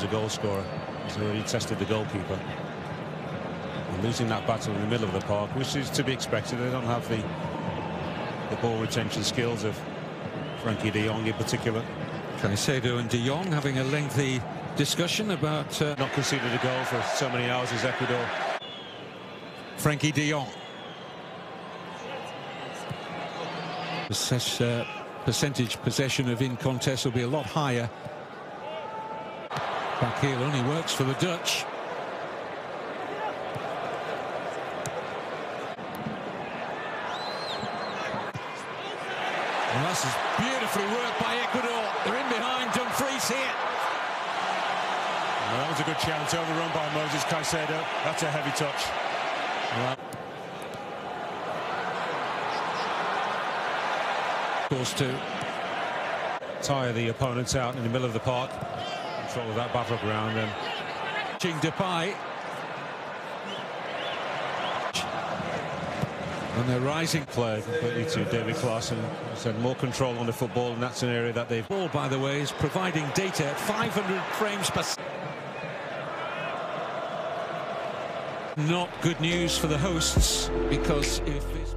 as a goal scorer. He's already tested the goalkeeper. And losing that battle in the middle of the park, which is to be expected. They don't have the the ball retention skills of Frenkie de Jong in particular. Caicedo and de Jong having a lengthy discussion about uh, Not conceded a goal for so many hours as Ecuador. Frenkie de Jong. Possess, uh, percentage possession of in contest will be a lot higher. Bakil only works for the Dutch. Well, this is beautifully worked by Ecuador. They're in behind Dumfries here. Well, that was a good chance overrun by Moisés Caicedo. That's a heavy touch. Well, Course to tire the opponents out in the middle of the park. Control of that battleground and Ching Depay. And they're rising. play completely to Davy Klaassen. Said more control on the football, and that's an area that they've. Ball, by the way, is providing data at 500 frames per Not good news for the hosts because if this